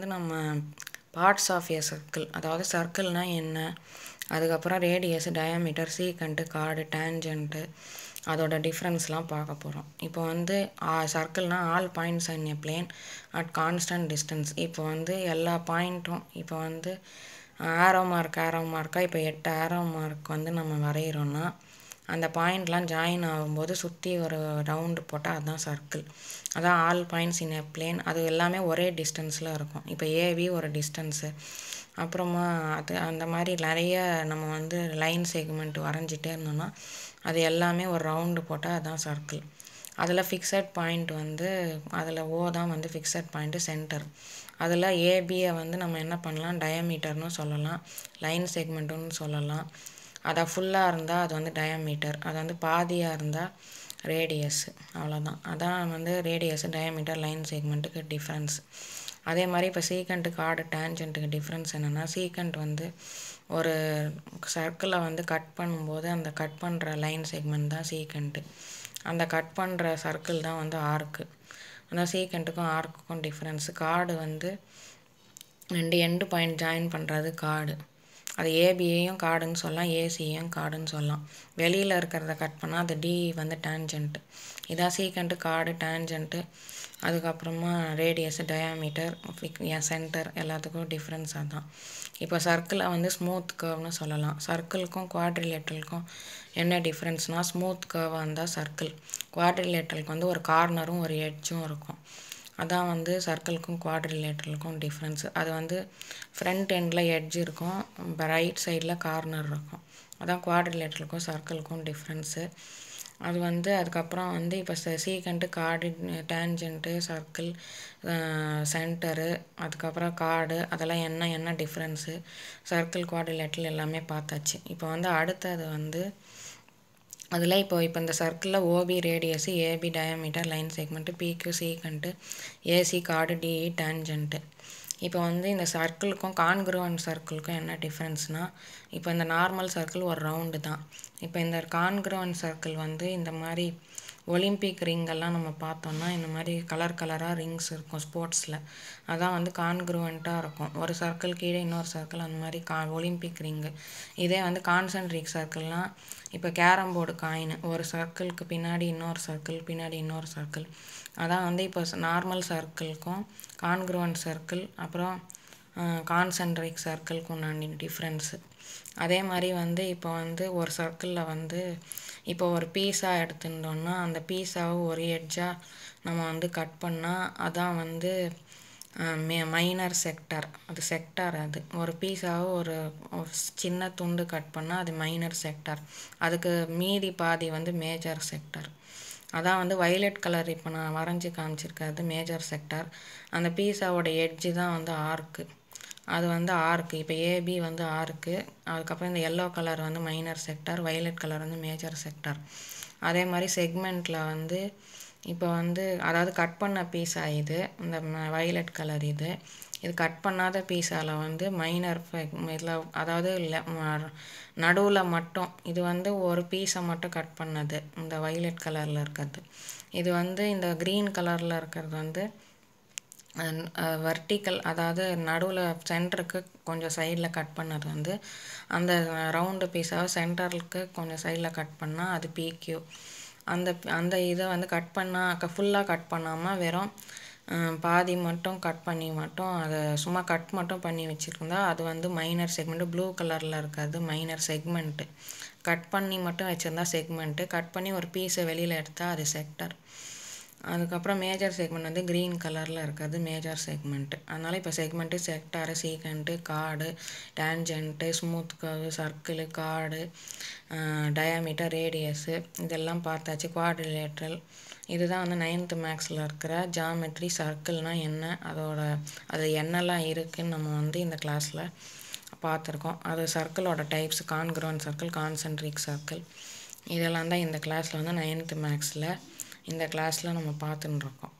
வந்து நம்ம parts of A circle அதாவது சர்க்கிள்னால் என்ன? அதுக்கப்புறம் radius diameter secant chord tangent அதோட டிஃப்ரென்ஸ்லாம் பார்க்க போகிறோம் இப்போ வந்து சர்க்கிள்னால் all points and a plane at constant distance இப்போ வந்து எல்லா பாயிண்ட்டும் இப்போ வந்து ஆரோ மார்க் ஆரோ மார்க்காக இப்போ எட்டு ஆரோ மார்க் வந்து நம்ம வரைகிறோன்னா அந்த பாயிண்ட்லாம் ஜாயின் ஆகும்போது சுற்றி ஒரு ரவுண்டு போட்டால் அதுதான் சர்க்கிள் அதான் all points in a plane அது எல்லாமே ஒரே டிஸ்டன்ஸில் இருக்கும். இப்போ ஏவி ஒரு டிஸ்டன்ஸு அப்புறமா அது அந்த மாதிரி நிறைய நம்ம வந்து லைன் செக்மெண்ட் வரைஞ்சிட்டே இருந்தோம்னா அது எல்லாமே ஒரு ரவுண்டு போட்டால் அதுதான் சர்க்கிள் அதில் ஃபிக்ஸட் பாயிண்ட் வந்து அதில் ஓ தான் வந்து ஃபிக்ஸட் பாயிண்ட்டு சென்டர் அதில் ஏபியை வந்து நம்ம என்ன பண்ணலாம்? டயமீட்டர்னு சொல்லலாம். லைன் செக்மெண்ட்டுன்னு சொல்லலாம். அதை ஃபுல்லாக இருந்தால் அது வந்து டயாமீட்டர் அது வந்து பாதியாக இருந்தால் ரேடியஸ்ஸு அவ்வளோதான் அதான் வந்து ரேடியஸு டயாமீட்டர் லைன் செக்மெண்ட்டுக்கு டிஃப்ரென்ஸ் அதே மாதிரி இப்போ சீக்கண்ட்டுக்கு ஆடு டேஞ்சண்ட்டுக்கு டிஃப்ரென்ஸ் என்னென்னா சீக்கண்ட் வந்து ஒரு சர்க்கிளை வந்து கட் பண்ணும்போது அந்த கட் பண்ணுற லைன் செக்மெண்ட் தான் சீக்கண்ட்டு அந்த கட் பண்ணுற சர்க்கிள் தான் வந்து ஆர்க்கு அந்த சீக்கண்ட்டுக்கும் ஆர்க்குக்கும் டிஃப்ரென்ஸு கார்டு வந்து ரெண்டு எண்டு பாயிண்ட் ஜாயின் பண்ணுறது கார்டு அது ஏபியையும் கார்டுன்னு சொல்லலாம் ஏசியையும் கார்டுன்னு சொல்லலாம். வெளியில் இருக்கிறத கட் பண்ணால் அது டி வந்து டேஞ்சண்ட்டு இதான் சீக்கண்ட்டு கார்டு டேன்ஜென்ட்டு அதுக்கப்புறமா ரேடியஸ் டயாமீட்டர் சென்டர் எல்லாத்துக்கும் டிஃப்ரென்ஸ் அதான். இப்போ சர்க்கிளை வந்து ஸ்மூத் கர்வ்னு சொல்லலாம். சர்க்கிளுக்கும் குவாட்ரிலேட்டருக்கும் என்ன டிஃப்ரென்ஸ்னால் ஸ்மூத் கர்வாக இருந்தால் சர்க்கிள் குவாட்ரிலேட்டருக்கு வந்து ஒரு கார்னரும் ஒரு எட்ஜும் இருக்கும். அதான் வந்து சர்க்கிளுக்கும் குவாட்ரிலேட்டருக்கும் டிஃப்ரென்ஸ் அது வந்து ஃப்ரண்ட் எண்டில் எட்ஜ் இருக்கும் ரைட் சைடில் கார்னர் இருக்கும். அதான் குவாட்ரிலேட்டருக்கும் சர்க்கிளுக்கும் டிஃப்ரென்ஸு அது வந்து அதுக்கப்புறம் வந்து இப்போ secant chord tangent circle center அதுக்கப்புறம் கார்டு அதெல்லாம் என்ன என்ன டிஃப்ரென்ஸு சர்க்கிள் குவாட்ரிலேட்டர் எல்லாமே பார்த்தாச்சு. இப்போ வந்து அடுத்தது வந்து அதில் இப்போ இப்போ இந்த சர்க்கிளில் OP radius AB diameter line segment PQ secant AC chord DE tangent இப்போ வந்து இந்த சர்க்கிளுக்கும் கான்க்ருவன் சர்க்கிளுக்கும் என்ன டிஃப்ரென்ஸ்னால் இப்போ இந்த நார்மல் சர்க்கிள் ஒரு ரவுண்டு தான். இப்போ இந்த கான்க்ருவன் சர்க்கிள் வந்து இந்த மாதிரி ஒலிம்பிக் ரிங்கெல்லாம் நம்ம பார்த்தோம்னா இந்த மாதிரி கலர் கலராக ரிங்ஸ் இருக்கும் ஸ்போர்ட்ஸில் அதான் வந்து கான்க்ருவண்ட்டாக இருக்கும். ஒரு சர்க்கிள் கீழே இன்னொரு சர்க்கிள் அந்த மாதிரி கா ஒலிம்பிக் ரிங்கு இதே வந்து கான்சன்ட்ரிக் சர்க்கிள்லாம் இப்போ கேரம் போர்டு காயின் ஒரு சர்க்கிளுக்கு பின்னாடி இன்னொரு சர்க்கிள் பின்னாடி இன்னொரு சர்க்கிள் அதான் வந்து இப்போ நார்மல் சர்க்கிளுக்கும் கான்க்ருவன் சர்க்கிள் அப்புறம் கான்சென்ட்ரிக் சர்க்கிள்க்கு உண்டான டிஃப்ரென்ஸு அதே மாதிரி வந்து இப்போ வந்து ஒரு சர்க்கிளில் வந்து இப்போ ஒரு பீஸா எடுத்துட்டோம்னா அந்த பீஸாவை ஒரு எட்ஜாக நம்ம வந்து கட் பண்ணால் அதான் வந்து மே மைனர் செக்டார் அது செக்டார் அது. ஒரு பீஸாவை ஒரு சின்ன துண்டு கட் பண்ணால் அது மைனர் செக்டார் அதுக்கு மீதி பாதி வந்து மேஜர் செக்டார் அதான் வந்து வைலட் கலர் இப்போ நான் வரைஞ்சி காமிச்சிருக்கிறது மேஜர் செக்டார் அந்த பீஸாவோட எட்ஜு தான் வந்து ஆர்க்கு அது வந்து ஆர்க்கு இப்போ ஏபி வந்து ஆர்க்கு அதுக்கப்புறம் இந்த எல்லோ கலர் வந்து மைனர் செக்டார் வயலட் கலர் வந்து மேஜர் செக்டார் அதே மாதிரி செக்மெண்ட்டில் வந்து இப்போ வந்து அதாவது கட் பண்ண பீஸா இது இந்த வயலட் கலர் இது. இது கட் பண்ணாத பீஸாவில் வந்து மைனர் இதில் அதாவது நடுவில் மட்டும் இது வந்து ஒரு பீஸை மட்டும் கட் பண்ணது இந்த வயலட் கலரில் இருக்கிறது. இது வந்து இந்த க்ரீன் கலரில் இருக்கிறது வந்து வர்டிக்கல் uh, அதாவது நடுவில் சென்டருக்கு கொஞ்சம் சைடில் கட் பண்ணது வந்து அந்த ரவுண்டு பீஸாக சென்டருக்கு கொஞ்சம் சைடில் கட் பண்ணால் அது பிக்யூ அந்த அந்த இதை வந்து கட் பண்ணால் ஃபுல்லாக கட் பண்ணாமல் வெறும் பாதி மட்டும் கட் பண்ணி மட்டும் அதை சும்மா கட் மட்டும் பண்ணி வச்சுருந்தா அது வந்து மைனர் செக்மெண்ட்டு ப்ளூ கலரில் இருக்கிறது மைனர் செக்மெண்ட்டு கட் பண்ணி மட்டும் வச்சுருந்தா செக்மெண்ட்டு கட் பண்ணி ஒரு பீஸை வெளியில் எடுத்தால் அது செக்டர் அதுக்கப்புறம் மேஜர் செக்மெண்ட் வந்து க்ரீன் கலரில் இருக்கிறது மேஜர் செக்மெண்ட்டு அதனால் இப்போ segment sector secant chord tangent smooth curve circle chord diameter radius இதெல்லாம் பார்த்தாச்சு. குவாட்ரிலேட்ரல் இதுதான் வந்து நைன்த்து மேக்ஸில் இருக்கிற ஜாமெட்ரி சர்க்கிள்னால் என்ன? அதோட அது என்னெல்லாம் இருக்குதுன்னு நம்ம வந்து இந்த கிளாஸில் பார்த்துருக்கோம். அது சர்க்கிளோட types congruent circle concentric circle இதெல்லாம் தான் இந்த கிளாஸில் வந்து நைன்த்து மேக்ஸில் இந்த கிளாஸில் நம்ம பார்த்துன்னு இருக்கோம்